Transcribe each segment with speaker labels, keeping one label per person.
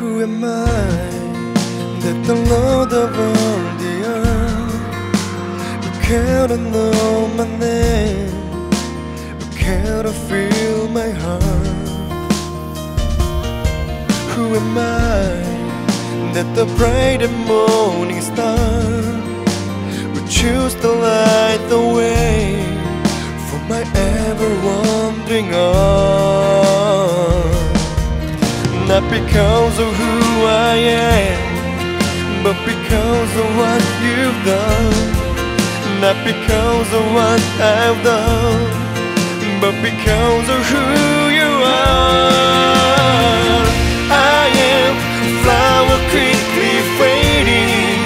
Speaker 1: Who am I that the Lord of all the earth Who can't know my name Who can't feel my heart Who am I that the bright and morning star Would choose to light the way not because of who I am, but because of what you've done. Not because of what I've done, but because of who you are. I am a flower quickly fading,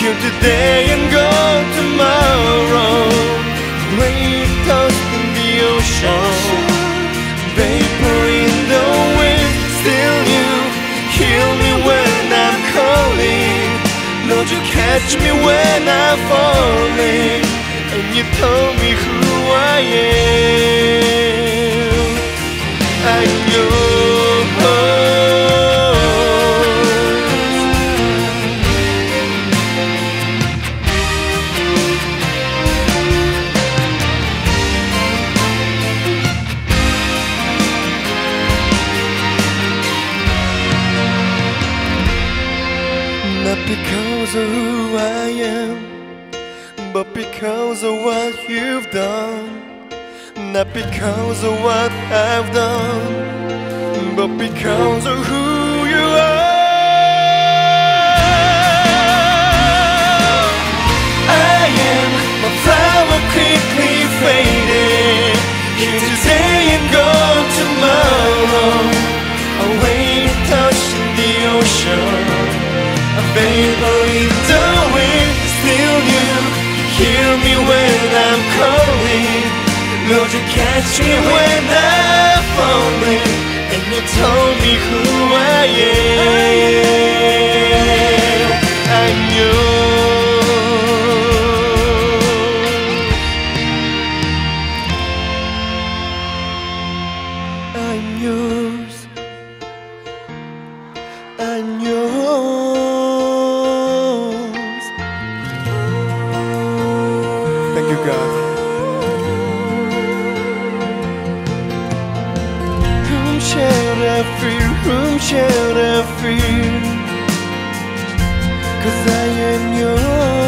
Speaker 1: here today and gone tomorrow. Rain tossed in the ocean, catch me when I'm falling, and you told me who I am. I'm. Not because of who I am, but because of what you've done. Not because of what I've done, but because of who you are. I am a flower quickly fading, here today and gone tomorrow. A wave touching the ocean. A vapor when I'm calling. Lord, you catch me when I'm falling, and you told me who I am. I'm yours. I'm fear? Whom shall I fear? Cause I am yours.